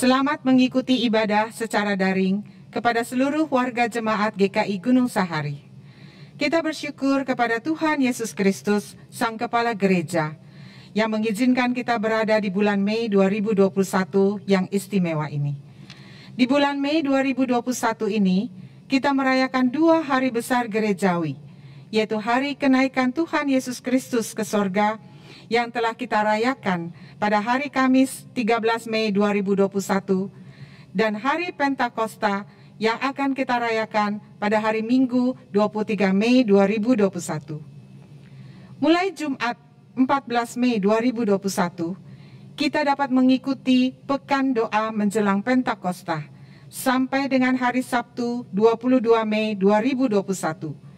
Selamat mengikuti ibadah secara daring kepada seluruh warga jemaat GKI Gunung Sahari. Kita bersyukur kepada Tuhan Yesus Kristus, Sang Kepala Gereja, yang mengizinkan kita berada di bulan Mei 2021 yang istimewa ini. Di bulan Mei 2021 ini, kita merayakan dua hari besar gerejawi, yaitu hari kenaikan Tuhan Yesus Kristus ke sorga yang telah kita rayakan pada hari Kamis 13 Mei 2021 dan hari Pentakosta yang akan kita rayakan pada hari Minggu 23 Mei 2021. Mulai Jumat 14 Mei 2021, kita dapat mengikuti pekan doa menjelang Pentakosta sampai dengan hari Sabtu 22 Mei 2021.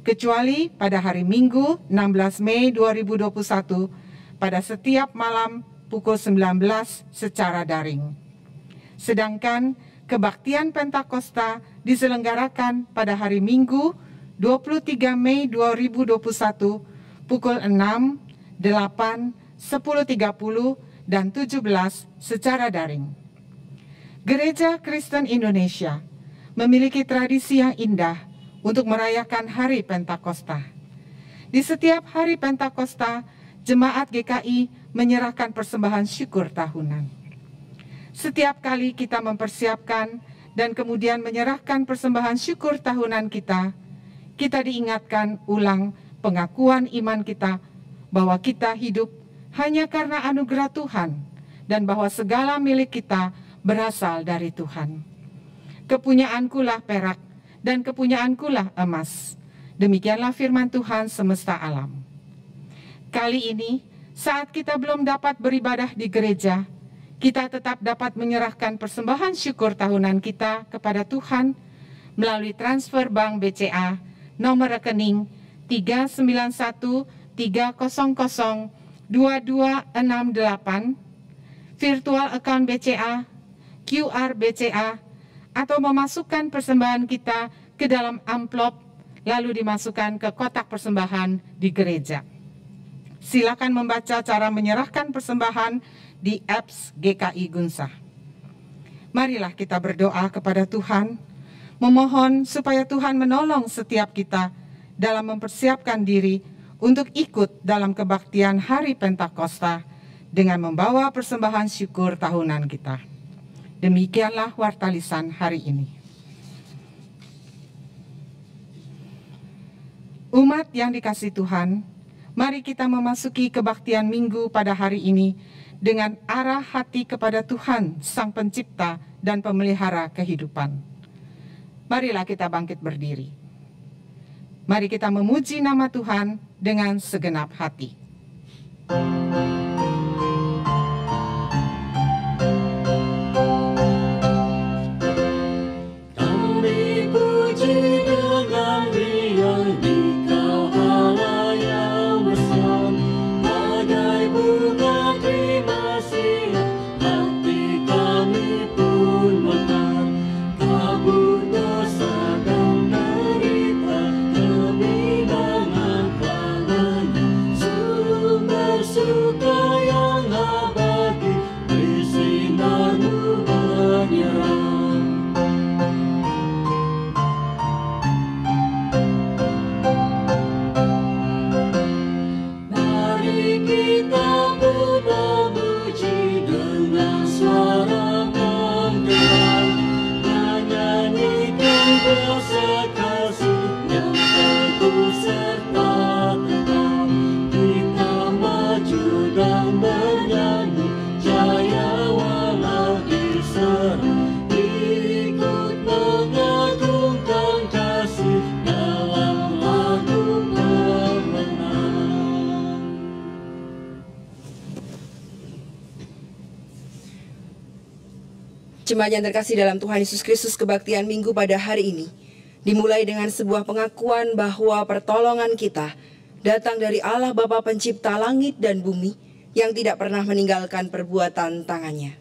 Kecuali pada hari Minggu 16 Mei 2021 pada setiap malam pukul 19 secara daring. Sedangkan kebaktian Pentakosta diselenggarakan pada hari Minggu 23 Mei 2021 pukul 6, 8, 10.30, dan 17 secara daring. Gereja Kristen Indonesia memiliki tradisi yang indah untuk merayakan Hari Pentakosta. Di setiap hari Pentakosta, jemaat GKI menyerahkan persembahan syukur tahunan. Setiap kali kita mempersiapkan dan kemudian menyerahkan persembahan syukur tahunan kita, kita diingatkan ulang pengakuan iman kita bahwa kita hidup hanya karena anugerah Tuhan dan bahwa segala milik kita berasal dari Tuhan. Kepunyaankulah perak dan kepunyaankulah emas. Demikianlah firman Tuhan semesta alam. Kali ini, saat kita belum dapat beribadah di gereja, kita tetap dapat menyerahkan persembahan syukur tahunan kita kepada Tuhan melalui transfer bank BCA nomor rekening 391 300 2268 virtual account BCA QR BCA atau memasukkan persembahan kita ke dalam amplop lalu dimasukkan ke kotak persembahan di gereja. Silakan membaca cara menyerahkan persembahan di apps GKI Gunsah. Marilah kita berdoa kepada Tuhan, memohon supaya Tuhan menolong setiap kita dalam mempersiapkan diri untuk ikut dalam kebaktian hari Pentakosta dengan membawa persembahan syukur tahunan kita. Demikianlah warta lisan hari ini. Umat yang dikasih Tuhan, mari kita memasuki kebaktian minggu pada hari ini dengan arah hati kepada Tuhan, Sang Pencipta dan Pemelihara kehidupan. Marilah kita bangkit berdiri. Mari kita memuji nama Tuhan dengan segenap hati. Jemaat yang terkasih dalam Tuhan Yesus Kristus kebaktian minggu pada hari ini dimulai dengan sebuah pengakuan bahwa pertolongan kita datang dari Allah Bapa pencipta langit dan bumi yang tidak pernah meninggalkan perbuatan tangannya.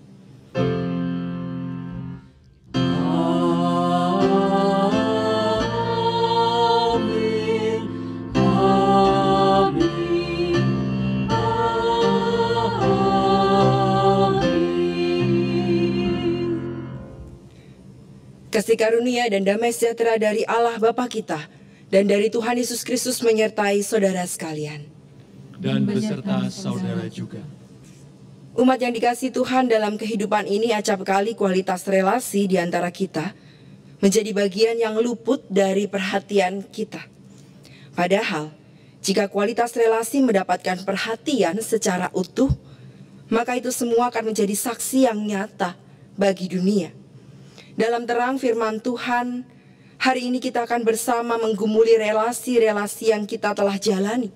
Kasih karunia dan damai sejahtera dari Allah Bapa kita dan dari Tuhan Yesus Kristus menyertai saudara sekalian. Dan beserta saudara juga. Umat yang dikasih Tuhan dalam kehidupan ini acap kali kualitas relasi di antara kita menjadi bagian yang luput dari perhatian kita. Padahal, jika kualitas relasi mendapatkan perhatian secara utuh, maka itu semua akan menjadi saksi yang nyata bagi dunia. Dalam terang firman Tuhan, hari ini kita akan bersama menggumuli relasi-relasi yang kita telah jalani,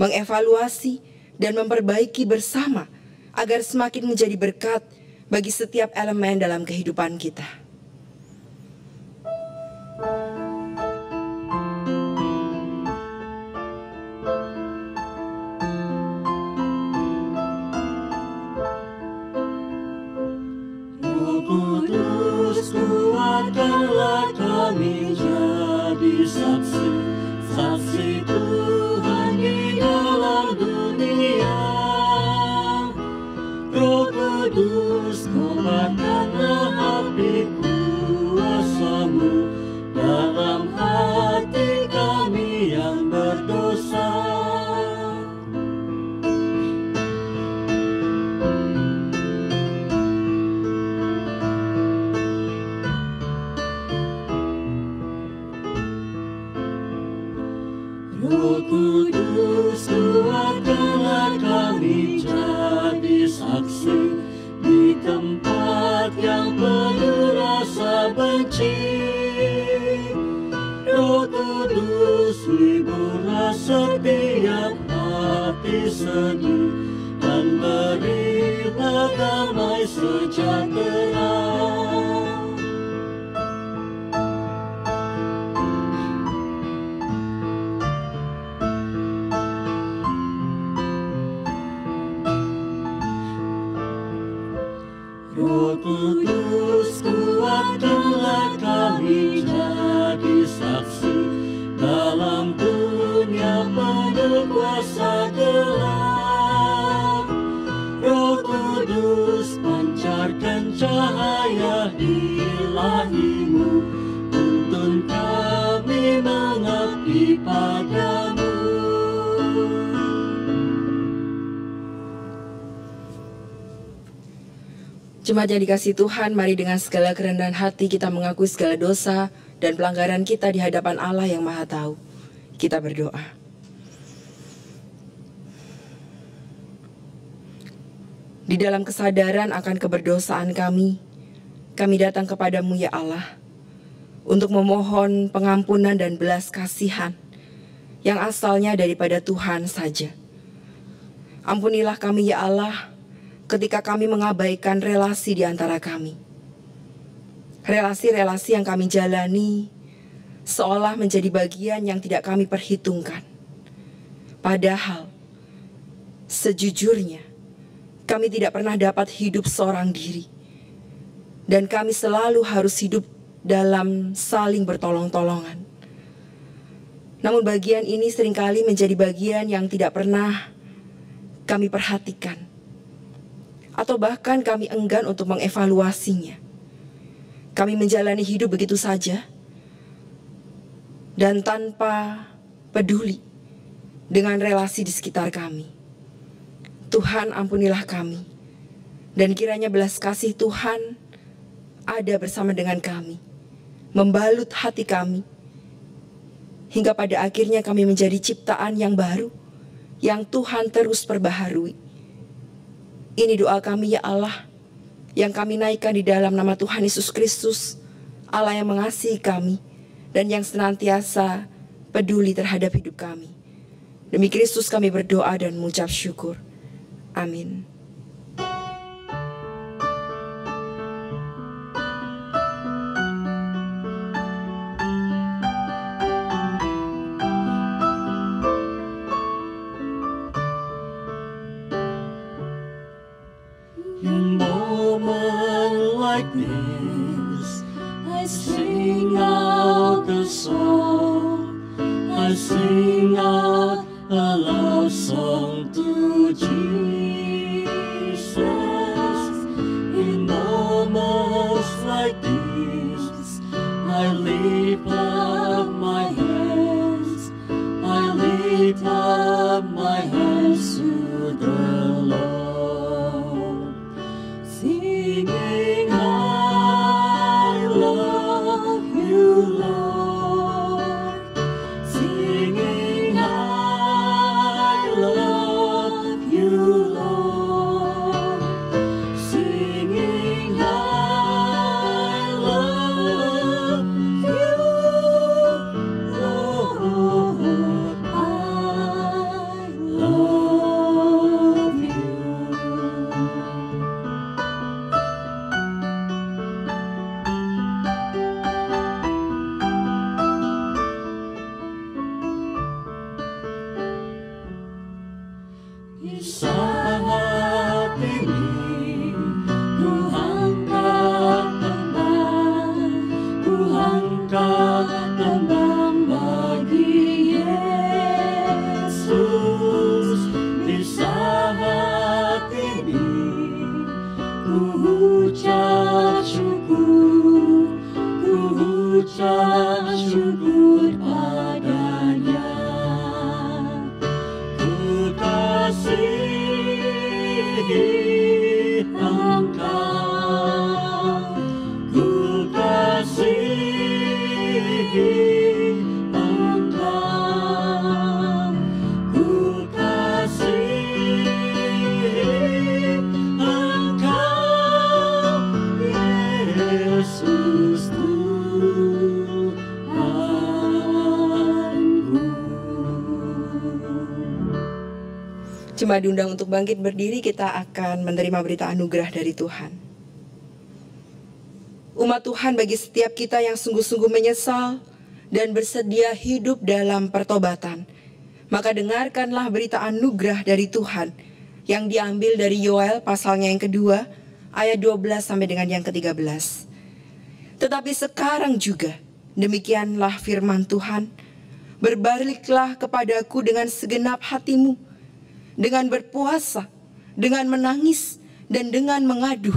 mengevaluasi dan memperbaiki bersama agar semakin menjadi berkat bagi setiap elemen dalam kehidupan kita. Kuatkanlah kami jadi saksi, saksi Tuhan di dalam dunia. Roh Kudus kobarkanlah api Jemaat yang dikasih Tuhan, mari dengan segala kerendahan hati kita mengakui segala dosa dan pelanggaran kita di hadapan Allah yang Maha Tahu. Kita berdoa. Di dalam kesadaran akan keberdosaan kami, kami datang kepadamu ya Allah, untuk memohon pengampunan dan belas kasihan yang asalnya daripada Tuhan saja. Ampunilah kami ya Allah, ketika kami mengabaikan relasi di antara kami. Relasi-relasi yang kami jalani seolah menjadi bagian yang tidak kami perhitungkan. Padahal, sejujurnya, kami tidak pernah dapat hidup seorang diri. Dan kami selalu harus hidup dalam saling bertolong-tolongan. Namun bagian ini sering kali menjadi bagian yang tidak pernah kami perhatikan atau bahkan kami enggan untuk mengevaluasinya. Kami menjalani hidup begitu saja dan tanpa peduli dengan relasi di sekitar kami. Tuhan ampunilah kami dan kiranya belas kasih Tuhan ada bersama dengan kami, membalut hati kami hingga pada akhirnya kami menjadi ciptaan yang baru yang Tuhan terus perbaharui. Ini doa kami ya Allah yang kami naikkan di dalam nama Tuhan Yesus Kristus, Allah yang mengasihi kami dan yang senantiasa peduli terhadap hidup kami. Demi Kristus kami berdoa dan mengucap syukur. Amin. like these I leap. Cuma diundang untuk bangkit berdiri, kita akan menerima berita anugerah dari Tuhan. Umat Tuhan bagi setiap kita yang sungguh-sungguh menyesal dan bersedia hidup dalam pertobatan. Maka dengarkanlah berita anugerah dari Tuhan yang diambil dari Yoel pasalnya yang kedua, ayat 12 sampai dengan yang ke-13. Tetapi sekarang juga demikianlah firman Tuhan, berbaliklah kepadaku dengan segenap hatimu, dengan berpuasa, dengan menangis, dan dengan mengaduh.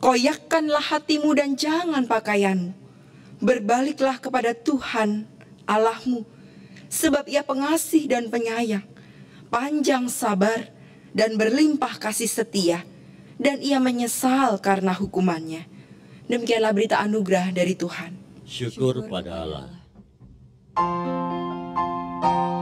Koyakkanlah hatimu dan jangan pakaianmu. Berbaliklah kepada Tuhan Allahmu, sebab ia pengasih dan penyayang, panjang sabar, dan berlimpah kasih setia, dan ia menyesal karena hukumannya. Demikianlah berita anugerah dari Tuhan. Syukur pada Allah. Satukan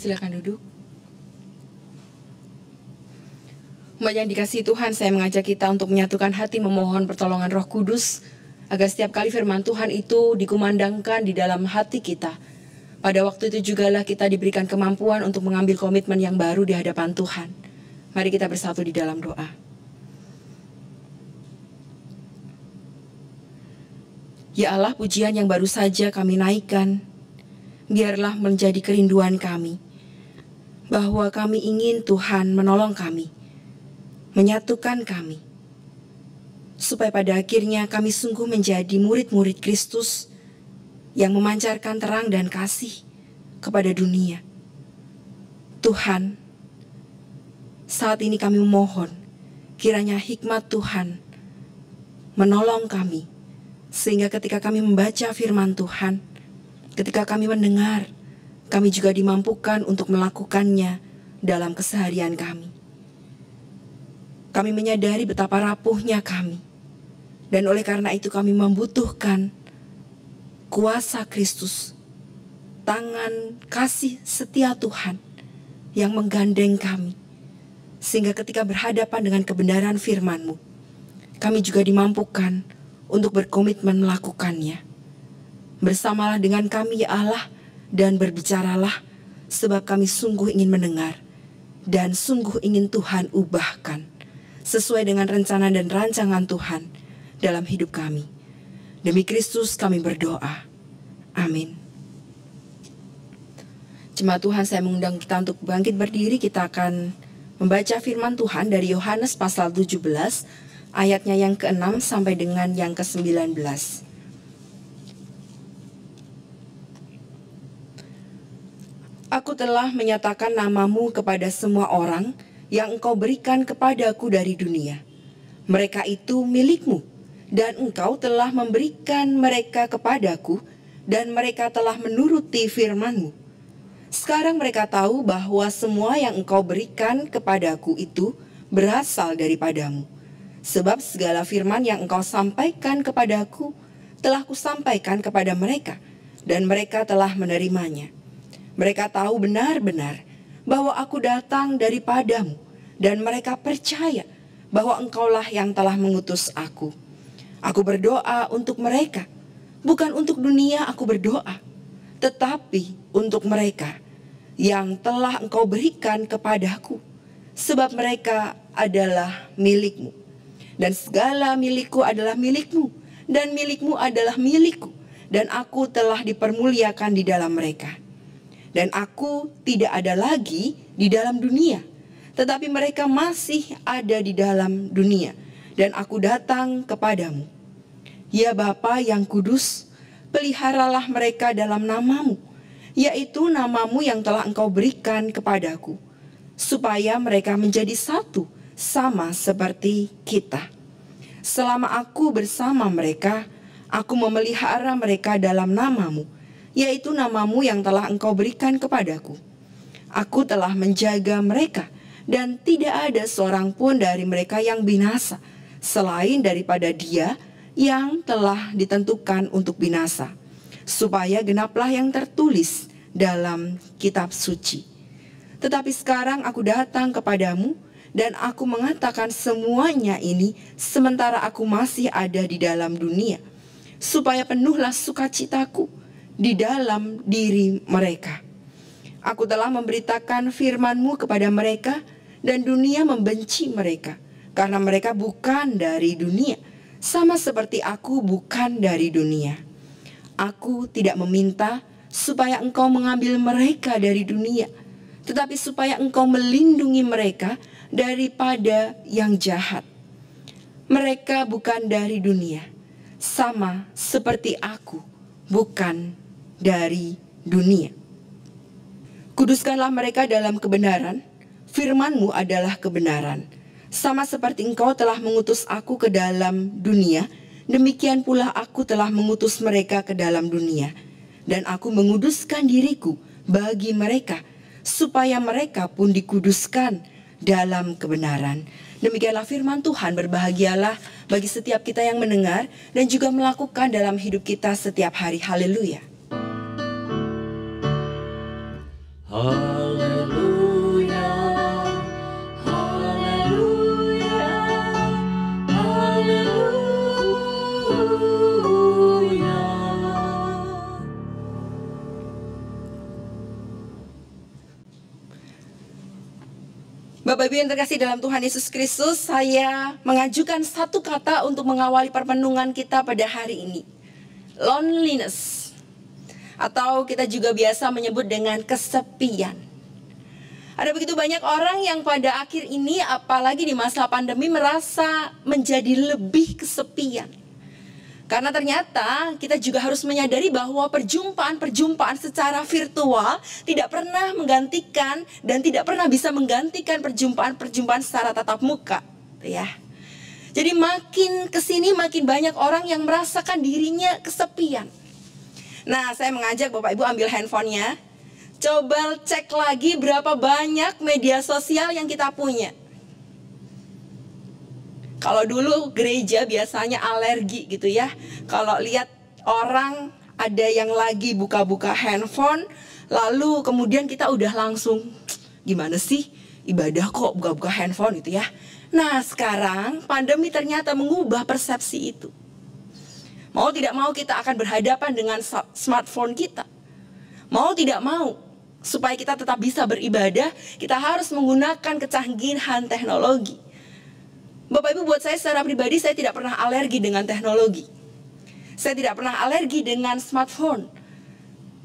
Silakan duduk. Umat yang dikasih Tuhan, saya mengajak kita untuk menyatukan hati memohon pertolongan Roh Kudus agar setiap kali firman Tuhan itu dikumandangkan di dalam hati kita. Pada waktu itu jugalah kita diberikan kemampuan untuk mengambil komitmen yang baru di hadapan Tuhan. Mari kita bersatu di dalam doa. Ya Allah, pujian yang baru saja kami naikkan, biarlah menjadi kerinduan kami bahwa kami ingin Tuhan menolong kami, menyatukan kami, supaya pada akhirnya kami sungguh menjadi murid-murid Kristus yang memancarkan terang dan kasih kepada dunia. Tuhan, saat ini kami memohon kiranya hikmat Tuhan menolong kami sehingga ketika kami membaca firman Tuhan, ketika kami mendengar, kami juga dimampukan untuk melakukannya dalam keseharian kami. Kami menyadari betapa rapuhnya kami. Dan oleh karena itu kami membutuhkan kuasa Kristus, tangan kasih setia Tuhan yang menggandeng kami. Sehingga ketika berhadapan dengan kebenaran firman-Mu, kami juga dimampukan untuk berkomitmen melakukannya. Bersamalah dengan kami ya Allah dan berbicaralah sebab kami sungguh ingin mendengar dan sungguh ingin Tuhan ubahkan sesuai dengan rencana dan rancangan Tuhan dalam hidup kami. Demi Kristus kami berdoa. Amin. Jemaat Tuhan saya mengundang kita untuk bangkit berdiri. Kita akan membaca firman Tuhan dari Yohanes pasal 17 ayatnya yang ke-6 sampai dengan yang ke-19. Aku telah menyatakan namamu kepada semua orang yang engkau berikan kepadaku dari dunia. Mereka itu milikmu, dan engkau telah memberikan mereka kepadaku, dan mereka telah menuruti firmanmu. Sekarang mereka tahu bahwa semua yang engkau berikan kepadaku itu berasal daripadamu. Sebab segala firman yang engkau sampaikan kepadaku telah kusampaikan kepada mereka, dan mereka telah menerimanya. Mereka tahu benar-benar bahwa aku datang daripadamu, dan mereka percaya bahwa engkaulah yang telah mengutus aku. Aku berdoa untuk mereka, bukan untuk dunia aku berdoa, tetapi untuk mereka yang telah engkau berikan kepadaku, sebab mereka adalah milikmu. Dan segala milikku adalah milikmu, dan milikmu adalah milikku, dan aku telah dipermuliakan di dalam mereka. Dan aku tidak ada lagi di dalam dunia, tetapi mereka masih ada di dalam dunia, dan aku datang kepadamu. Ya Bapa yang kudus, peliharalah mereka dalam namamu, yaitu namamu yang telah engkau berikan kepadaku, supaya mereka menjadi satu, sama seperti kita. Selama aku bersama mereka, aku memelihara mereka dalam namamu, yaitu namamu yang telah engkau berikan kepadaku. Aku telah menjaga mereka, dan tidak ada seorang pun dari mereka yang binasa, selain daripada dia yang telah ditentukan untuk binasa, supaya genaplah yang tertulis dalam kitab suci. Tetapi sekarang aku datang kepadamu dan aku mengatakan semuanya ini sementara aku masih ada di dalam dunia, supaya penuhlah sukacitaku di dalam diri mereka. Aku telah memberitakan firmanmu kepada mereka dan dunia membenci mereka karena mereka bukan dari dunia sama seperti aku bukan dari dunia. Aku tidak meminta supaya engkau mengambil mereka dari dunia, tetapi supaya engkau melindungi mereka daripada yang jahat. Mereka bukan dari dunia, sama seperti aku bukan dari dunia. Kuduskanlah mereka dalam kebenaran, firmanmu adalah kebenaran sama seperti engkau telah mengutus aku ke dalam dunia, demikian pula aku telah mengutus mereka ke dalam dunia. Dan aku menguduskan diriku bagi mereka, supaya mereka pun dikuduskan dalam kebenaran. Demikianlah firman Tuhan, berbahagialah bagi setiap kita yang mendengar dan juga melakukan dalam hidup kita setiap hari. Haleluya. Bapak Ibu yang terkasih dalam Tuhan Yesus Kristus, saya mengajukan satu kata untuk mengawali permenungan kita pada hari ini. Loneliness. Atau kita juga biasa menyebut dengan kesepian. Ada begitu banyak orang yang pada akhir ini apalagi di masa pandemi merasa menjadi lebih kesepian. Karena ternyata kita juga harus menyadari bahwa perjumpaan-perjumpaan secara virtual tidak pernah menggantikan dan tidak pernah bisa menggantikan perjumpaan-perjumpaan secara tatap muka, ya. Jadi makin ke sini makin banyak orang yang merasakan dirinya kesepian. Nah, saya mengajak Bapak Ibu ambil handphonenya, Coba cek lagi berapa banyak media sosial yang kita punya. Kalau dulu gereja biasanya alergi gitu ya. Kalau lihat orang ada yang lagi buka-buka handphone, lalu kemudian kita udah langsung gimana sih ibadah kok buka-buka handphone gitu ya. Nah sekarang pandemi ternyata mengubah persepsi itu. Mau tidak mau kita akan berhadapan dengan smartphone kita. Mau tidak mau supaya kita tetap bisa beribadah, kita harus menggunakan kecanggihan teknologi. Bapak Ibu buat saya secara pribadi saya tidak pernah alergi dengan teknologi. Saya tidak pernah alergi dengan smartphone.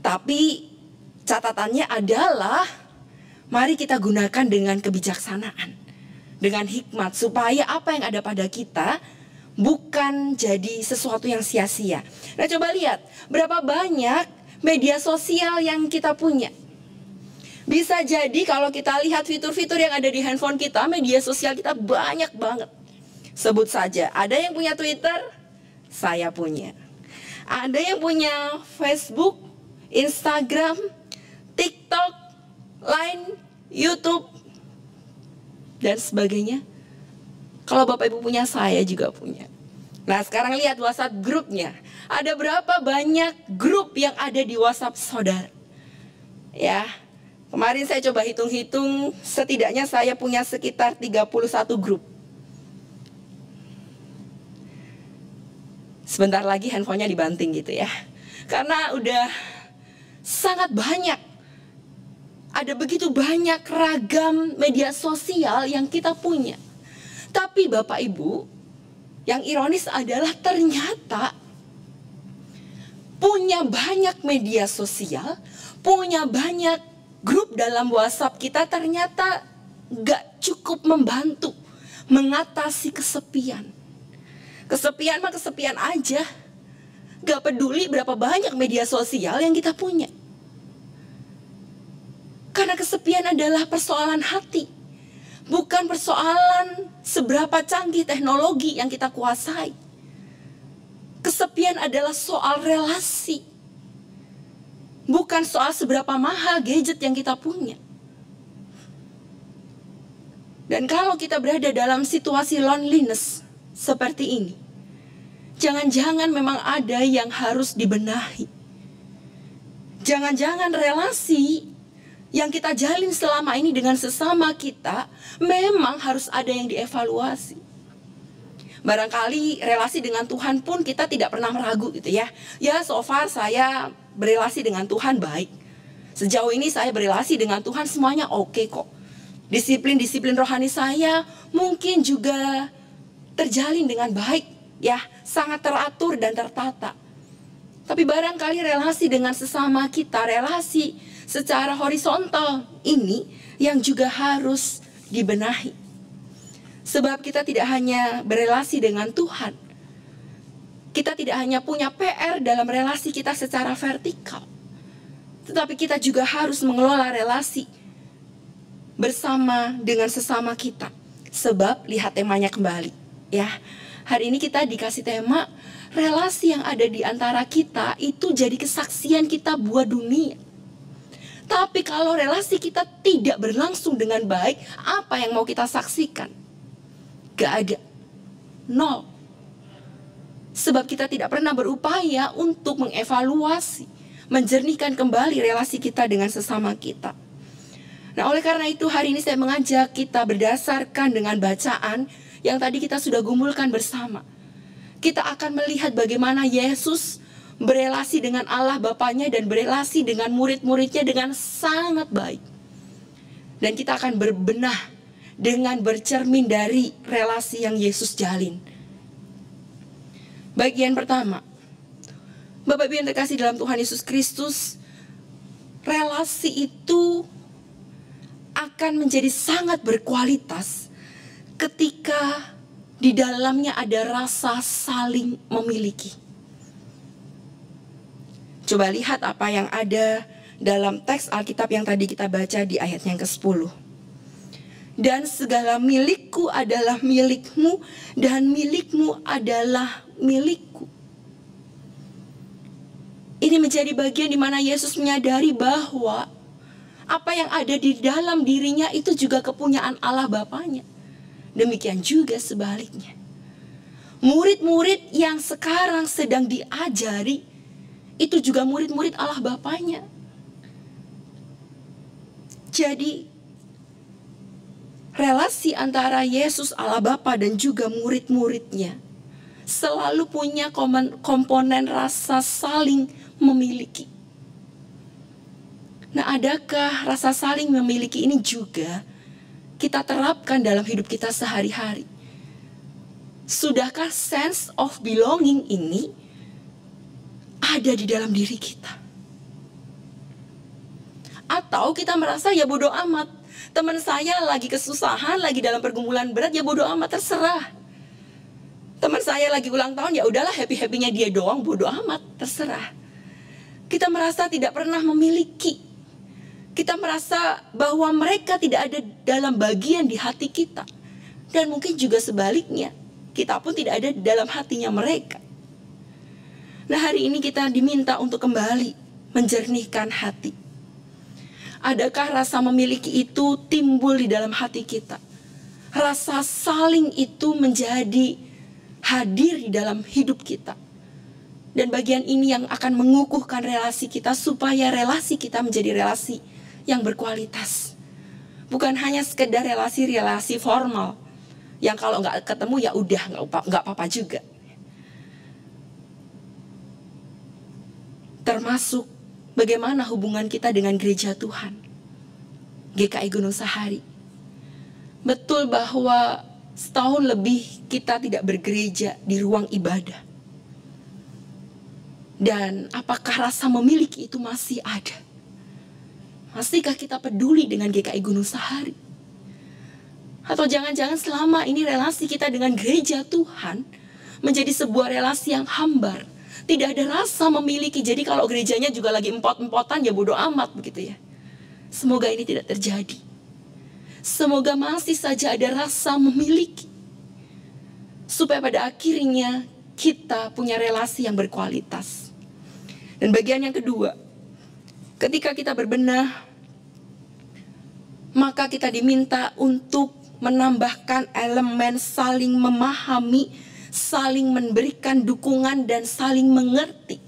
Tapi catatannya adalah mari kita gunakan dengan kebijaksanaan. Dengan hikmat supaya apa yang ada pada kita bukan jadi sesuatu yang sia-sia. Nah, coba lihat berapa banyak media sosial yang kita punya. Bisa jadi kalau kita lihat fitur-fitur yang ada di handphone kita, media sosial kita banyak banget. Sebut saja, ada yang punya Twitter, saya punya. Ada yang punya Facebook, Instagram, TikTok, Line, YouTube, dan sebagainya. Kalau Bapak Ibu punya, saya juga punya. Nah sekarang lihat WhatsApp grupnya. Ada berapa banyak grup yang ada di WhatsApp saudara? Ya, kemarin saya coba hitung-hitung, setidaknya saya punya sekitar 31 grup. Sebentar lagi handphonenya dibanting gitu ya. Karena udah sangat banyak. Ada begitu banyak ragam media sosial yang kita punya. Tapi Bapak Ibu, yang ironis adalah ternyata punya banyak media sosial, punya banyak grup dalam WhatsApp kita ternyata gak cukup membantu mengatasi kesepian. Kesepian mah kesepian aja. Gak peduli berapa banyak media sosial yang kita punya. Karena kesepian adalah persoalan hati. Bukan persoalan seberapa canggih teknologi yang kita kuasai. Kesepian adalah soal relasi. Bukan soal seberapa mahal gadget yang kita punya. Dan kalau kita berada dalam situasi loneliness seperti ini, jangan-jangan memang ada yang harus dibenahi. Jangan-jangan relasi yang kita jalin selama ini dengan sesama kita memang harus ada yang dievaluasi. Barangkali relasi dengan Tuhan pun kita tidak pernah meragu gitu ya. Ya so far saya berelasi dengan Tuhan baik. Sejauh ini saya berelasi dengan Tuhan semuanya oke kok. Disiplin-disiplin rohani saya mungkin juga terjalin dengan baik ya, sangat teratur dan tertata. Tapi barangkali relasi dengan sesama kita, relasi secara horizontal ini yang juga harus dibenahi. Sebab kita tidak hanya berelasi dengan Tuhan. Kita tidak hanya punya PR dalam relasi kita secara vertikal. Tetapi kita juga harus mengelola relasi bersama dengan sesama kita. Sebab lihat temanya kembali, ya. Hari ini kita dikasih tema relasi yang ada di antara kita itu jadi kesaksian kita buat dunia. Tapi kalau relasi kita tidak berlangsung dengan baik, apa yang mau kita saksikan? Gak ada. Nol. Sebab kita tidak pernah berupaya untuk mengevaluasi, menjernihkan kembali relasi kita dengan sesama kita. Nah, oleh karena itu hari ini saya mengajak kita berdasarkan dengan bacaan yang tadi kita sudah gumulkan bersama. Kita akan melihat bagaimana Yesus berelasi dengan Allah Bapaknya dan berelasi dengan murid-muridnya dengan sangat baik. Dan kita akan berbenah dengan bercermin dari relasi yang Yesus jalin. Bagian pertama, Bapak Ibu yang terkasih dalam Tuhan Yesus Kristus, relasi itu akan menjadi sangat berkualitas ketika di dalamnya ada rasa saling memiliki. Coba lihat apa yang ada dalam teks Alkitab yang tadi kita baca di ayat yang ke-10. Dan segala milikku adalah milikmu dan milikmu adalah milikku. Ini menjadi bagian di mana Yesus menyadari bahwa Apa yang ada di dalam dirinya itu juga kepunyaan Allah Bapaknya. Demikian juga sebaliknya. Murid-murid yang sekarang sedang diajari itu juga murid-murid Allah Bapaknya. Jadi relasi antara Yesus Allah Bapa dan juga murid-muridnya selalu punya komponen rasa saling memiliki. Nah, adakah rasa saling memiliki ini juga kita terapkan dalam hidup kita sehari-hari? Sudahkah sense of belonging ini ada di dalam diri kita? Atau kita merasa ya bodoh amat, teman saya lagi kesusahan, lagi dalam pergumulan berat, ya bodoh amat terserah. Teman saya lagi ulang tahun, ya udahlah happy happynya dia doang, bodoh amat terserah. Kita merasa tidak pernah memiliki. Kita merasa bahwa mereka tidak ada dalam bagian di hati kita. Dan mungkin juga sebaliknya, kita pun tidak ada dalam hatinya mereka. Nah hari ini kita diminta untuk kembali menjernihkan hati. Adakah rasa memiliki itu timbul di dalam hati kita? Rasa saling itu menjadi hadir di dalam hidup kita. Dan bagian ini yang akan mengukuhkan relasi kita supaya relasi kita menjadi relasi yang berkualitas. Bukan hanya sekedar relasi-relasi formal yang kalau nggak ketemu ya udah nggak apa- nggak apa-apa juga. Termasuk bagaimana hubungan kita dengan gereja Tuhan. GKI Gunung Sahari. Betul bahwa setahun lebih kita tidak bergereja di ruang ibadah. Dan apakah rasa memiliki itu masih ada? Masihkah kita peduli dengan GKI Gunung Sahari? Atau jangan-jangan selama ini relasi kita dengan gereja Tuhan menjadi sebuah relasi yang hambar. Tidak ada rasa memiliki. Jadi kalau gerejanya juga lagi empot-empotan ya bodoh amat begitu ya. Semoga ini tidak terjadi. Semoga masih saja ada rasa memiliki. Supaya pada akhirnya kita punya relasi yang berkualitas. Dan bagian yang kedua, ketika kita berbenah, maka kita diminta untuk menambahkan elemen saling memahami, saling memberikan dukungan dan saling mengerti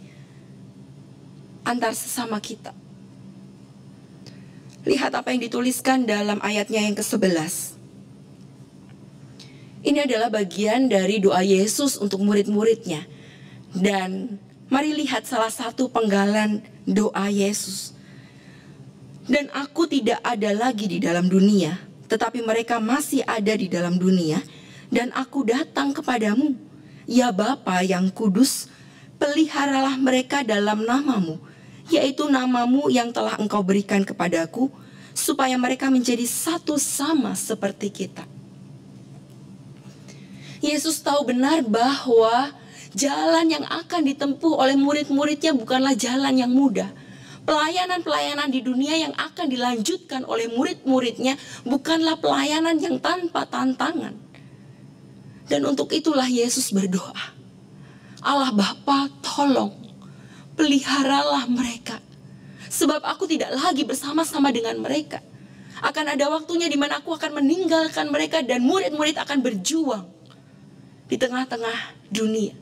antar sesama kita. Lihat apa yang dituliskan dalam ayatnya yang ke-11. Ini adalah bagian dari doa Yesus untuk murid-muridnya. Dan mari lihat salah satu penggalan doa Yesus. Dan aku tidak ada lagi di dalam dunia, tetapi mereka masih ada di dalam dunia, dan aku datang kepadamu. Ya Bapa yang kudus, peliharalah mereka dalam namamu, yaitu namamu yang telah engkau berikan kepadaku, supaya mereka menjadi satu sama seperti kita. Yesus tahu benar bahwa jalan yang akan ditempuh oleh murid-muridnya bukanlah jalan yang mudah. Pelayanan-pelayanan di dunia yang akan dilanjutkan oleh murid-muridnya bukanlah pelayanan yang tanpa tantangan. Dan untuk itulah Yesus berdoa. Allah Bapa tolong peliharalah mereka. Sebab aku tidak lagi bersama-sama dengan mereka. Akan ada waktunya di mana aku akan meninggalkan mereka dan murid-murid akan berjuang di tengah-tengah dunia.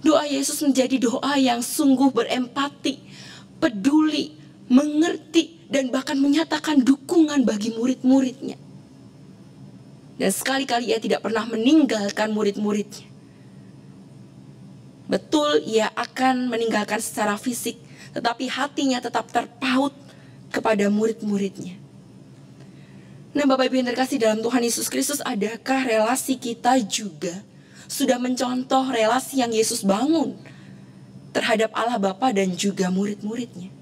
Doa Yesus menjadi doa yang sungguh berempati, peduli, mengerti, dan bahkan menyatakan dukungan bagi murid-muridnya. Dan sekali-kali ia tidak pernah meninggalkan murid-muridnya. Betul ia akan meninggalkan secara fisik, tetapi hatinya tetap terpaut kepada murid-muridnya. Nah Bapak Ibu yang terkasih dalam Tuhan Yesus Kristus, adakah relasi kita juga sudah mencontoh relasi yang Yesus bangun terhadap Allah Bapa dan juga murid-muridnya?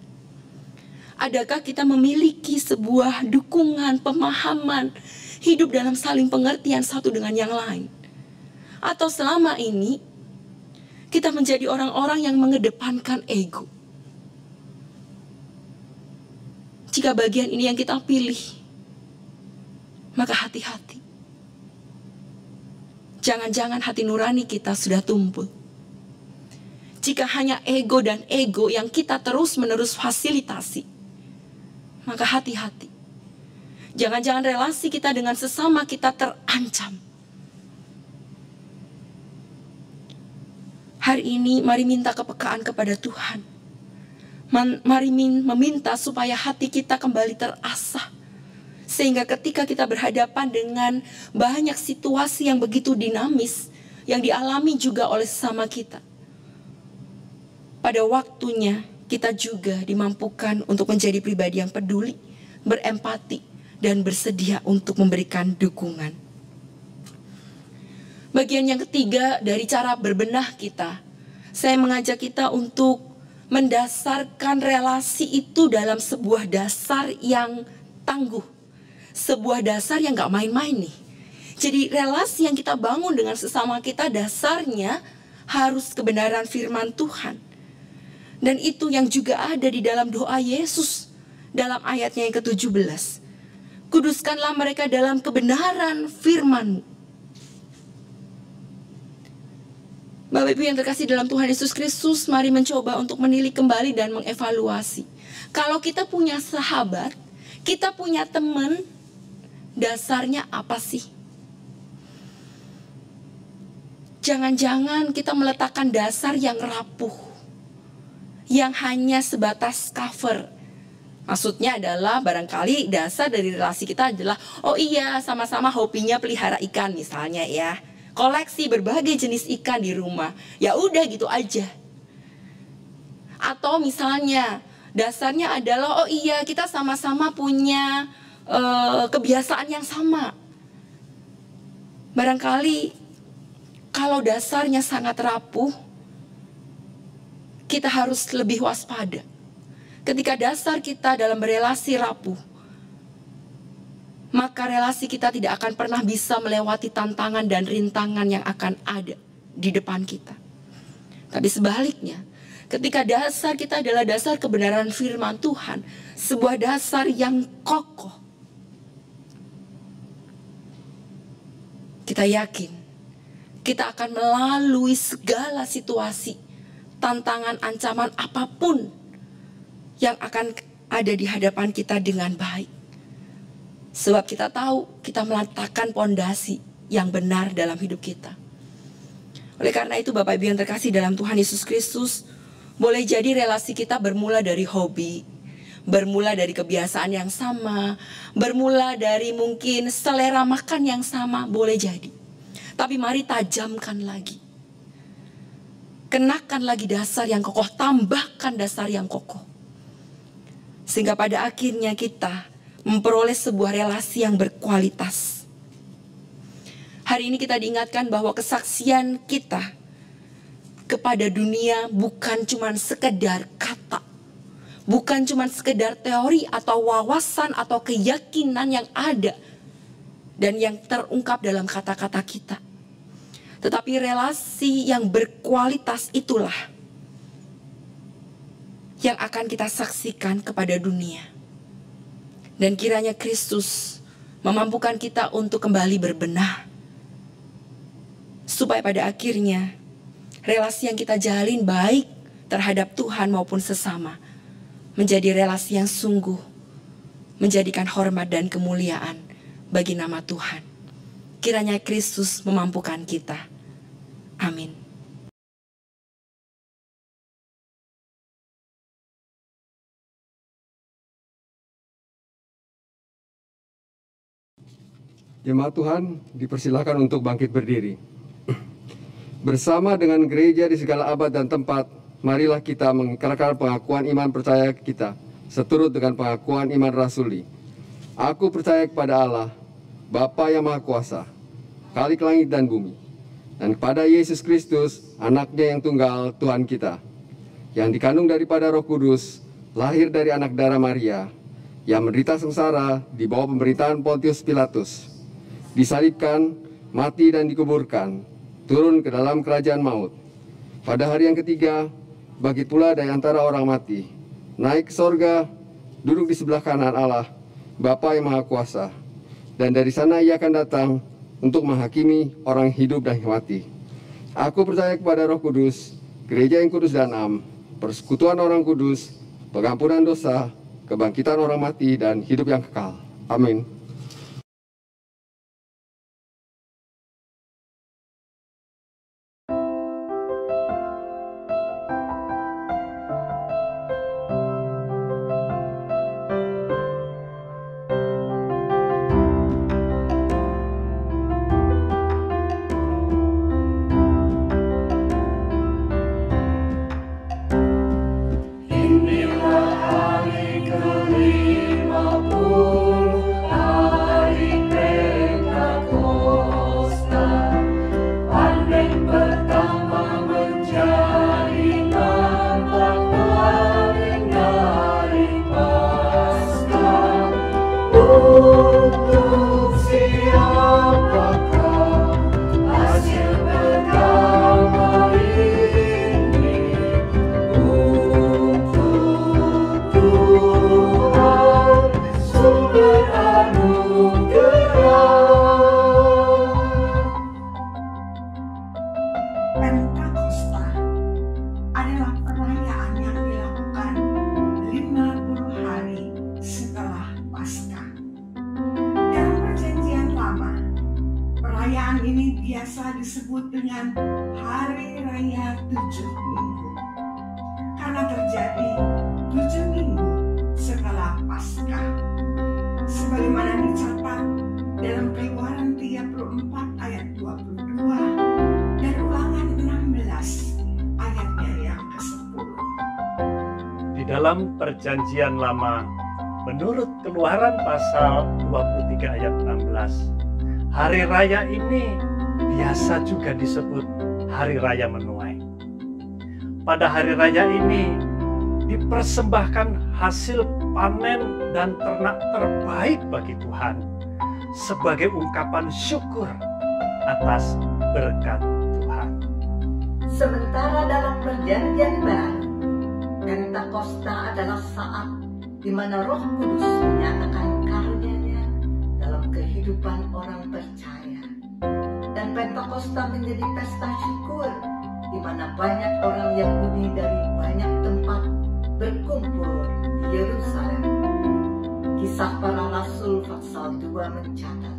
Adakah kita memiliki sebuah dukungan, pemahaman, hidup dalam saling pengertian satu dengan yang lain? Atau selama ini kita menjadi orang-orang yang mengedepankan ego? Jika bagian ini yang kita pilih, maka hati-hati. Jangan-jangan hati nurani kita sudah tumpul. Jika hanya ego dan ego yang kita terus-menerus fasilitasi, maka hati-hati. Jangan-jangan relasi kita dengan sesama kita terancam. Hari ini mari minta kepekaan kepada Tuhan. Mari min- meminta supaya hati kita kembali terasah. Sehingga ketika kita berhadapan dengan banyak situasi yang begitu dinamis, yang dialami juga oleh sesama kita. Pada waktunya kita juga dimampukan untuk menjadi pribadi yang peduli, berempati, dan bersedia untuk memberikan dukungan. Bagian yang ketiga dari cara berbenah kita, saya mengajak kita untuk mendasarkan relasi itu dalam sebuah dasar yang tangguh, sebuah dasar yang gak main-main nih. Jadi relasi yang kita bangun dengan sesama kita dasarnya harus kebenaran firman Tuhan. Dan itu yang juga ada di dalam doa Yesus dalam ayatnya yang ke-17. Kuduskanlah mereka dalam kebenaran firman. Bapak Ibu yang terkasih dalam Tuhan Yesus Kristus, mari mencoba untuk menilik kembali dan mengevaluasi. Kalau kita punya sahabat, kita punya teman, dasarnya apa sih? Jangan-jangan kita meletakkan dasar yang rapuh, yang hanya sebatas cover. Maksudnya adalah barangkali dasar dari relasi kita adalah, oh iya sama-sama hobinya pelihara ikan misalnya ya koleksi berbagai jenis ikan di rumah. Ya udah gitu aja. Atau misalnya dasarnya adalah oh iya kita sama-sama punya eh, kebiasaan yang sama. Barangkali kalau dasarnya sangat rapuh, kita harus lebih waspada. Ketika dasar kita dalam berelasi rapuh, maka relasi kita tidak akan pernah bisa melewati tantangan dan rintangan yang akan ada di depan kita. Tapi sebaliknya, ketika dasar kita adalah dasar kebenaran firman Tuhan, sebuah dasar yang kokoh, kita yakin kita akan melalui segala situasi, tantangan, ancaman apa pun yang akan ada di hadapan kita dengan baik. Sebab kita tahu kita meletakkan pondasi yang benar dalam hidup kita. Oleh karena itu Bapak Ibu yang terkasih dalam Tuhan Yesus Kristus, boleh jadi relasi kita bermula dari hobi, bermula dari kebiasaan yang sama, bermula dari mungkin selera makan yang sama, boleh jadi. Tapi mari tajamkan lagi. Kenakan lagi dasar yang kokoh, tambahkan dasar yang kokoh. Sehingga pada akhirnya kita memperoleh sebuah relasi yang berkualitas. Hari ini kita diingatkan bahwa kesaksian kita kepada dunia bukan cuma sekedar kata. Bukan cuma sekedar teori atau wawasan atau keyakinan yang ada dan yang terungkap dalam kata-kata kita. Tetapi relasi yang berkualitas itulah yang akan kita saksikan kepada dunia. Dan kiranya Kristus memampukan kita untuk kembali berbenah. Supaya pada akhirnya relasi yang kita jalin baik terhadap Tuhan maupun sesama menjadi relasi yang sungguh menjadikan hormat dan kemuliaan bagi nama Tuhan. Kiranya Kristus memampukan kita. Amin. Jemaat Tuhan dipersilakan untuk bangkit berdiri. Bersama dengan gereja di segala abad dan tempat, marilah kita mengikrarkan pengakuan iman percaya kita, seturut dengan pengakuan iman rasuli. Aku percaya kepada Allah, Bapa yang Maha Kuasa, Khalik langit dan bumi, dan kepada Yesus Kristus, anaknya yang tunggal Tuhan kita, yang dikandung daripada roh kudus, lahir dari anak darah Maria, yang menderita sengsara di bawah pemerintahan Pontius Pilatus, disalibkan, mati dan dikuburkan, turun ke dalam kerajaan maut. Pada hari yang ketiga, bangkit pula dari antara orang mati, naik ke sorga, duduk di sebelah kanan Allah, Bapa yang Maha Kuasa. Dan dari sana ia akan datang untuk menghakimi orang hidup dan mati. Aku percaya kepada roh kudus, gereja yang kudus dan am, persekutuan orang kudus, pengampunan dosa, kebangkitan orang mati, dan hidup yang kekal. Amin. Perjanjian lama menurut keluaran pasal 23 ayat 16 hari raya ini biasa juga disebut hari raya menuai pada hari raya ini dipersembahkan hasil panen dan ternak terbaik bagi Tuhan sebagai ungkapan syukur atas berkat Tuhan. Sementara dalam perjanjian baru, Pentakosta adalah saat di mana Roh Kudus menyatakan karunia-Nya dalam kehidupan orang percaya. Dan Pentakosta menjadi pesta syukur di mana banyak orang Yahudi dari banyak tempat berkumpul di Yerusalem. Kisah para Rasul pasal 2 mencatat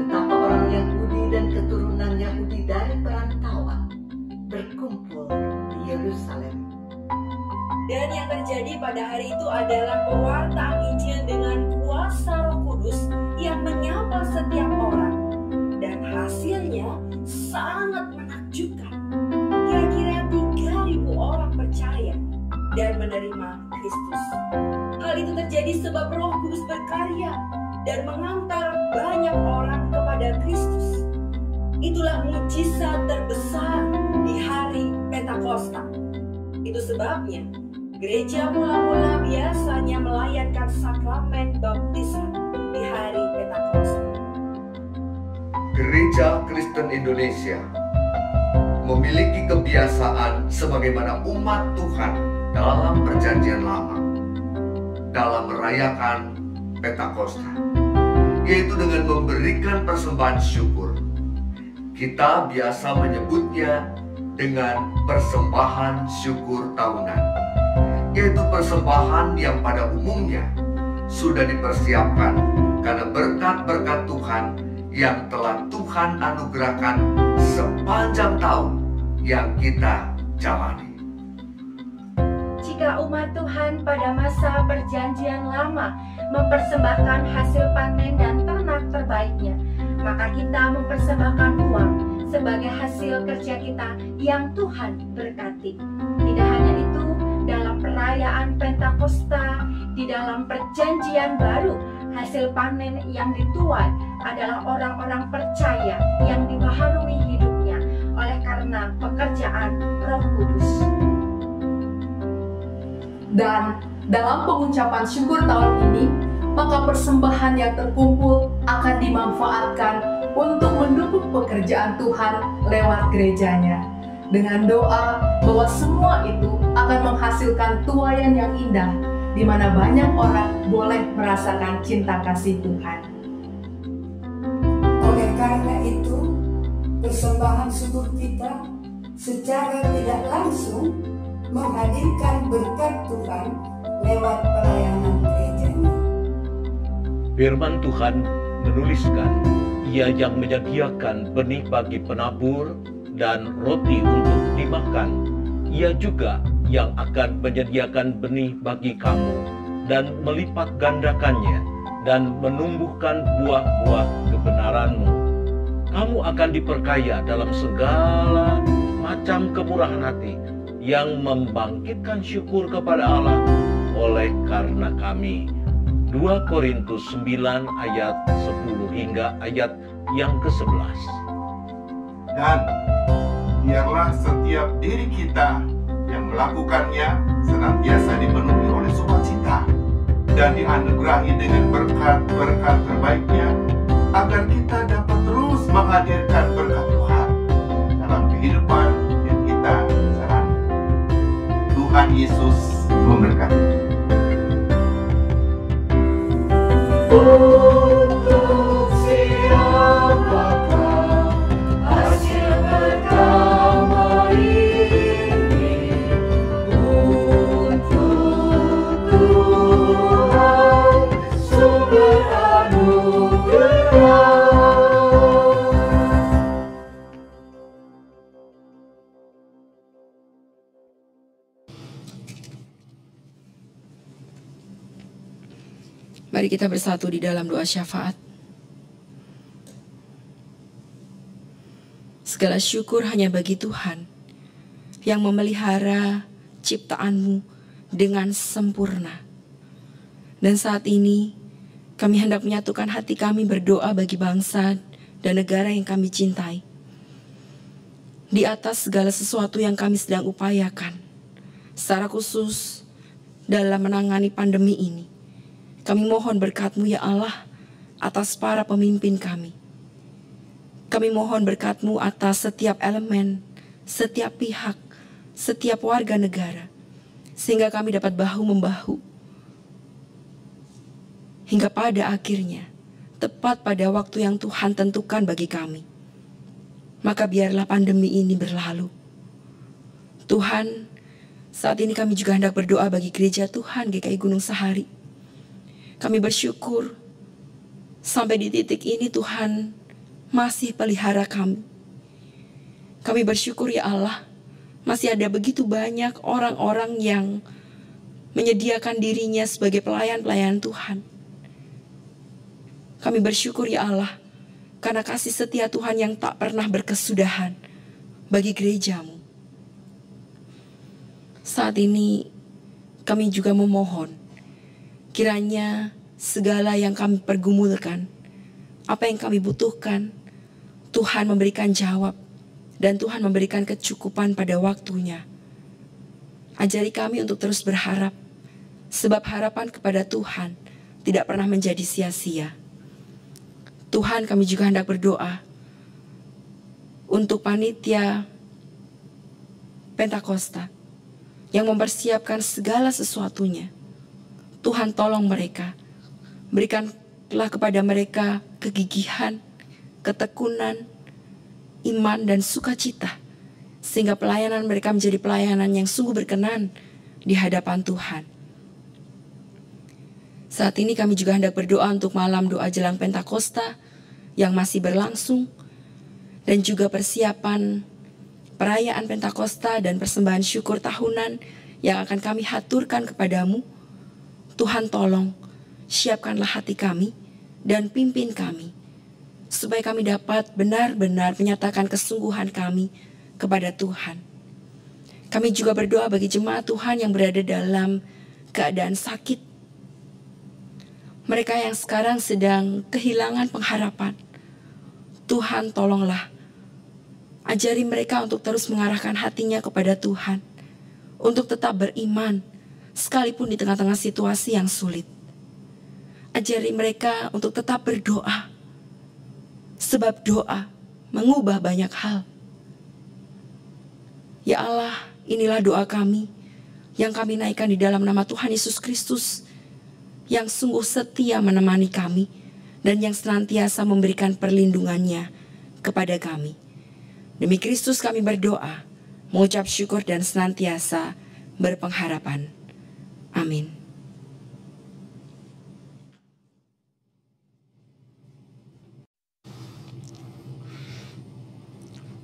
betapa orang Yahudi dan keturunan Yahudi dari perantauan berkumpul di Yerusalem. Dan yang terjadi pada hari itu adalah pewartaan Injil dengan kuasa Roh Kudus yang menyapa setiap orang. Dan hasilnya sangat menakjubkan. Kira-kira 3.000 orang percaya dan menerima Kristus. Hal itu terjadi sebab Roh Kudus berkarya dan mengantar banyak orang kepada Kristus. Itulah mujizat terbesar di hari Pentakosta. Itu sebabnya gereja mula-mula biasanya melayankan sakramen baptisan di hari Pentakosta. Gereja Kristen Indonesia memiliki kebiasaan sebagaimana umat Tuhan dalam perjanjian lama dalam merayakan Pentakosta yaitu dengan memberikan persembahan syukur. Kita biasa menyebutnya dengan persembahan syukur tahunan, yaitu persembahan yang pada umumnya sudah dipersiapkan karena berkat-berkat Tuhan yang telah Tuhan anugerahkan sepanjang tahun yang kita jalani. Jika umat Tuhan pada masa perjanjian lama mempersembahkan hasil panen dan ternak terbaiknya, maka kita mempersembahkan uang sebagai hasil kerja kita yang Tuhan berkati. Tidak hanya perayaan Pentakosta, di dalam perjanjian baru, hasil panen yang dituai adalah orang-orang percaya yang dibaharui hidupnya oleh karena pekerjaan Roh Kudus. Dan dalam pengucapan syukur tahun ini, maka persembahan yang terkumpul akan dimanfaatkan untuk mendukung pekerjaan Tuhan lewat gerejanya. Dengan doa bahwa semua itu akan menghasilkan tuayan yang indah, di mana banyak orang boleh merasakan cinta kasih Tuhan. Oleh karena itu, persembahan syukur kita secara tidak langsung menghadirkan berkat Tuhan lewat pelayanan gerejanya. Firman Tuhan menuliskan, ia yang menyediakan benih bagi penabur dan roti untuk dimakan. Ia juga yang akan menyediakan benih bagi kamu dan melipat gandakannya dan menumbuhkan buah-buah kebenaranmu. Kamu akan diperkaya dalam segala macam kemurahan hati yang membangkitkan syukur kepada Allah oleh karena kami. 2 Korintus 9 ayat 10 hingga ayat yang ke-11. Dan biarlah setiap diri kita yang melakukannya senantiasa dipenuhi oleh sukacita dan dianugerahi dengan berkat-berkat terbaiknya agar kita dapat terus menghadirkan berkat Tuhan dalam kehidupan yang kita jalani. Tuhan Yesus memberkati. Untuk kita bersatu di dalam doa syafaat. Segala syukur hanya bagi Tuhan yang memelihara ciptaanmu dengan sempurna. Dan saat ini kami hendak menyatukan hati kami berdoa bagi bangsa dan negara yang kami cintai. Di atas segala sesuatu yang kami sedang upayakan, secara khusus dalam menangani pandemi ini. Kami mohon berkat-Mu ya Allah atas para pemimpin kami. Kami mohon berkat-Mu atas setiap elemen, setiap pihak, setiap warga negara. Sehingga kami dapat bahu-membahu. Hingga pada akhirnya, tepat pada waktu yang Tuhan tentukan bagi kami. Maka biarlah pandemi ini berlalu. Tuhan, saat ini kami juga hendak berdoa bagi gereja Tuhan GKI Gunung Sahari. Kami bersyukur sampai di titik ini Tuhan masih pelihara kami. Kami bersyukur ya Allah, masih ada begitu banyak orang-orang yang menyediakan dirinya sebagai pelayan-pelayan Tuhan. Kami bersyukur ya Allah, karena kasih setia Tuhan yang tak pernah berkesudahan bagi gerejamu. Saat ini kami juga memohon kiranya segala yang kami pergumulkan, apa yang kami butuhkan, Tuhan memberikan jawab dan Tuhan memberikan kecukupan pada waktunya. Ajari kami untuk terus berharap, sebab harapan kepada Tuhan tidak pernah menjadi sia-sia. Tuhan kami juga hendak berdoa untuk panitia Pentakosta yang mempersiapkan segala sesuatunya. Tuhan tolong mereka, berikanlah kepada mereka kegigihan, ketekunan, iman dan sukacita sehingga pelayanan mereka menjadi pelayanan yang sungguh berkenan di hadapan Tuhan. Saat ini kami juga hendak berdoa untuk malam doa jelang Pentakosta yang masih berlangsung dan juga persiapan perayaan Pentakosta dan persembahan syukur tahunan yang akan kami haturkan kepadamu. Tuhan tolong siapkanlah hati kami dan pimpin kami supaya kami dapat benar-benar menyatakan kesungguhan kami kepada Tuhan. Kami juga berdoa bagi jemaat Tuhan yang berada dalam keadaan sakit. Mereka yang sekarang sedang kehilangan pengharapan. Tuhan tolonglah. Ajari mereka untuk terus mengarahkan hatinya kepada Tuhan. Untuk tetap beriman sekalipun di tengah-tengah situasi yang sulit. Ajari mereka untuk tetap berdoa. Sebab doa mengubah banyak hal. Ya Allah, inilah doa kami yang kami naikkan di dalam nama Tuhan Yesus Kristus yang sungguh setia menemani kami dan yang senantiasa memberikan perlindungannya kepada kami. Demi Kristus kami berdoa, mengucap syukur dan senantiasa berpengharapan. Amin.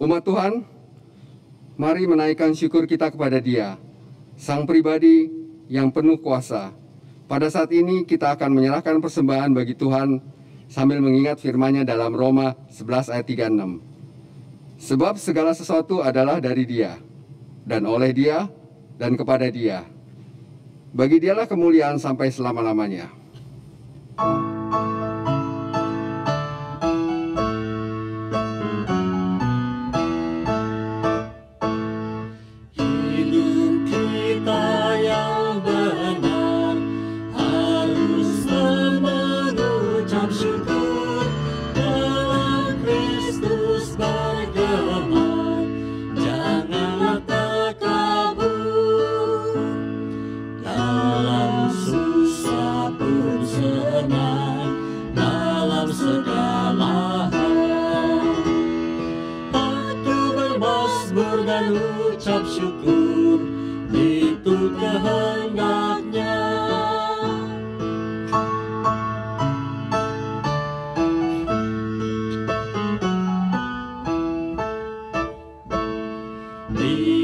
Umat Tuhan, mari menaikkan syukur kita kepada Dia, Sang pribadi yang penuh kuasa. Pada saat ini kita akan menyerahkan persembahan bagi Tuhan sambil mengingat firman-Nya dalam Roma 11 ayat 36. Sebab segala sesuatu adalah dari Dia, dan oleh Dia, dan kepada Dia bagi Dialah kemuliaan sampai selama-lamanya. Hidup leave.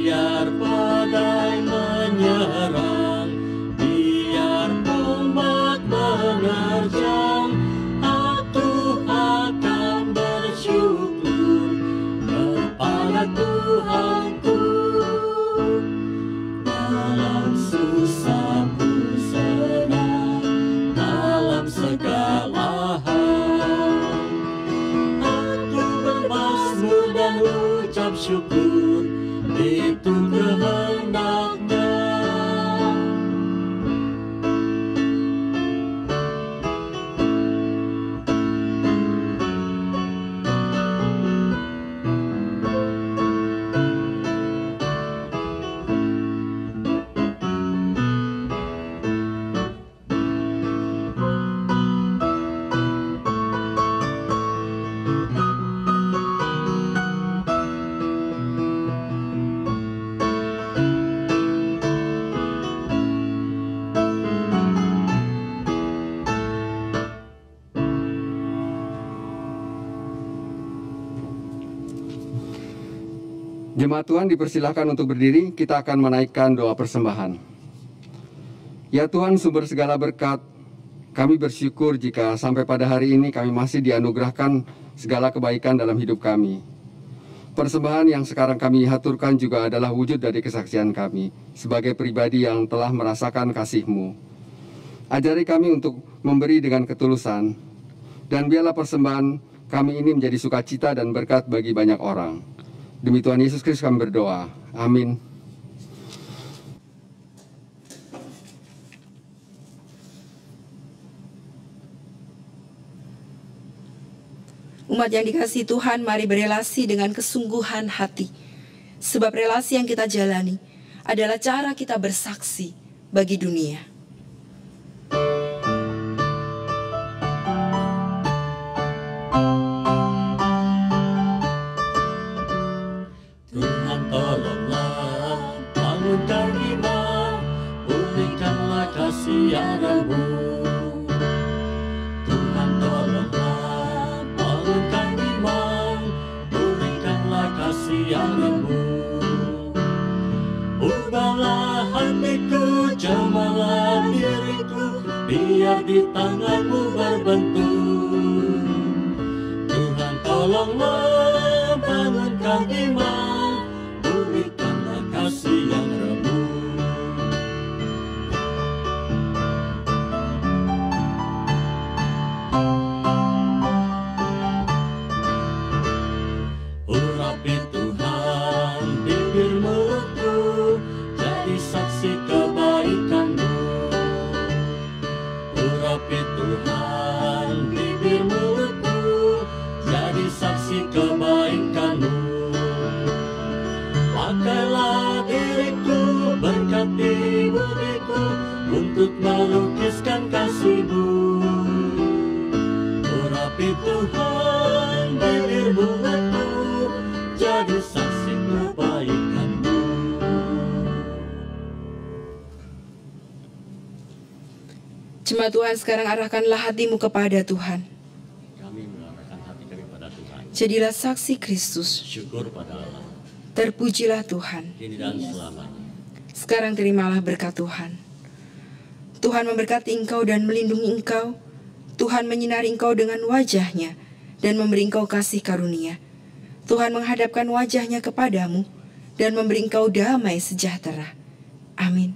Jemaat Tuhan dipersilahkan untuk berdiri, kita akan menaikkan doa persembahan. Ya Tuhan sumber segala berkat, kami bersyukur jika sampai pada hari ini kami masih dianugerahkan segala kebaikan dalam hidup kami. Persembahan yang sekarang kami haturkan juga adalah wujud dari kesaksian kami sebagai pribadi yang telah merasakan kasih-Mu. Ajari kami untuk memberi dengan ketulusan, dan biarlah persembahan kami ini menjadi sukacita dan berkat bagi banyak orang. Demi Tuhan Yesus Kristus kami berdoa. Amin. Umat yang dikasih Tuhan, mari berelasi dengan kesungguhan hati. Sebab relasi yang kita jalani adalah cara kita bersaksi bagi dunia. Jemaat Tuhan sekarang arahkanlah hatimu kepada Tuhan. Kami mengarahkan hati kami pada Tuhan. Jadilah saksi Kristus. Syukur pada Allah. Terpujilah Tuhan. Kini dan selamanya. Sekarang terimalah berkat Tuhan. Tuhan memberkati engkau dan melindungi engkau. Tuhan menyinari engkau dengan wajahnya dan memberi engkau kasih karunia. Tuhan menghadapkan wajahnya kepadamu dan memberi engkau damai sejahtera. Amin.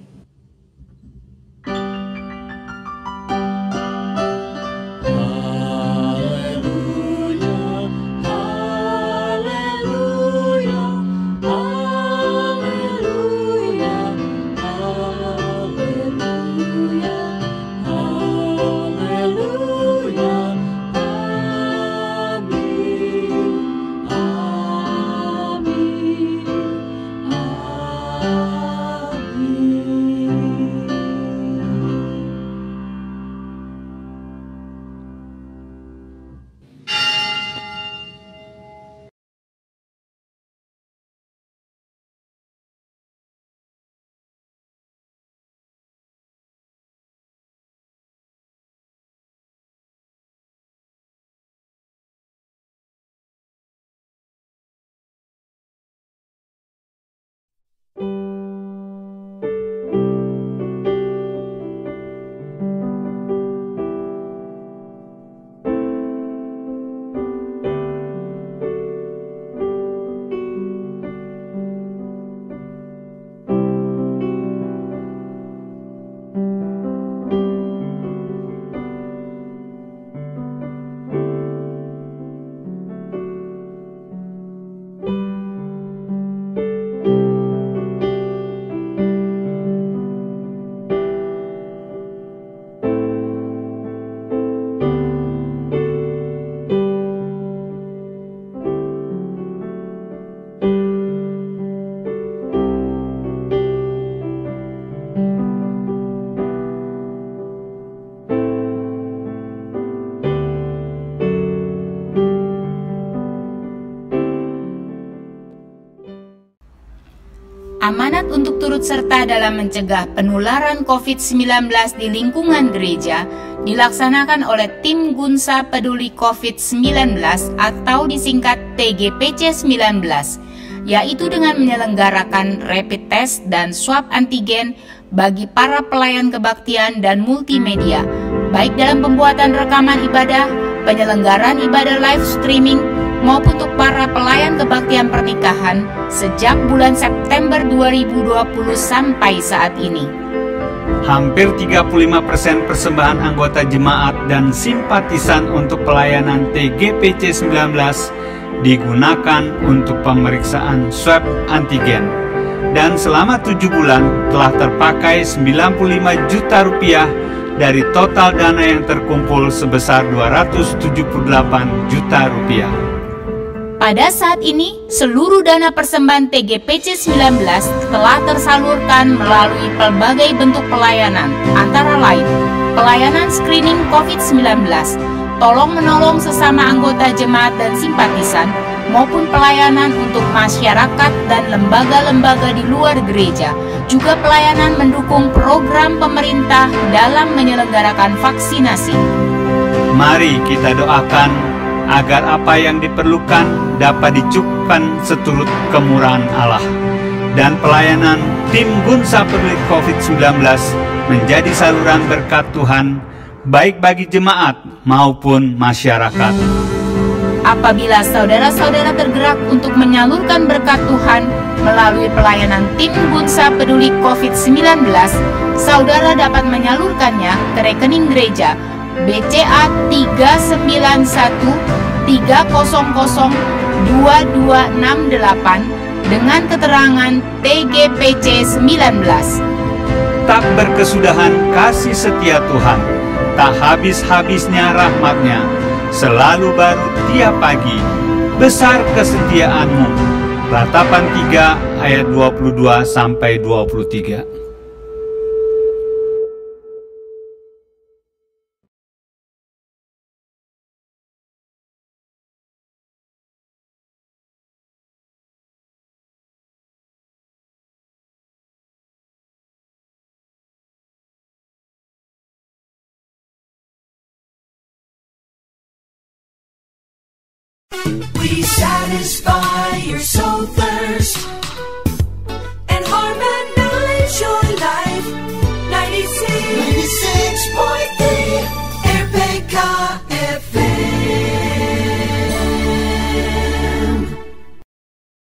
Untuk turut serta dalam mencegah penularan COVID-19 di lingkungan gereja dilaksanakan oleh Tim Gunsa Peduli COVID-19 atau disingkat TGPC 19, yaitu dengan menyelenggarakan rapid test dan swab antigen bagi para pelayan kebaktian dan multimedia, baik dalam pembuatan rekaman ibadah, penyelenggaraan ibadah live streaming, maupun untuk para pelayan kebaktian pernikahan sejak bulan September 2020 sampai saat ini. Hampir 35% persembahan anggota jemaat dan simpatisan untuk pelayanan TGPC 19 digunakan untuk pemeriksaan swab antigen. Dan selama 7 bulan telah terpakai 95 juta rupiah dari total dana yang terkumpul sebesar 278 juta rupiah. Pada saat ini, seluruh dana persembahan TGPC 19 telah tersalurkan melalui pelbagai bentuk pelayanan, antara lain pelayanan screening COVID-19, tolong menolong sesama anggota jemaat dan simpatisan, maupun pelayanan untuk masyarakat dan lembaga-lembaga di luar gereja, juga pelayanan mendukung program pemerintah dalam menyelenggarakan vaksinasi. Mari kita doakan agar apa yang diperlukan dapat dicukupkan seturut kemurahan Allah. Dan pelayanan tim Gunsa Peduli COVID-19 menjadi saluran berkat Tuhan baik bagi jemaat maupun masyarakat. Apabila saudara-saudara tergerak untuk menyalurkan berkat Tuhan melalui pelayanan tim Gunsa Peduli COVID-19, saudara dapat menyalurkannya ke rekening gereja BCA 391 300 2268 dengan keterangan TGPC 19. Tak berkesudahan kasih setia Tuhan, tak habis-habisnya rahmatnya, selalu baru tiap pagi, besar kesetiaanmu. Ratapan 3 ayat 22 sampai 23.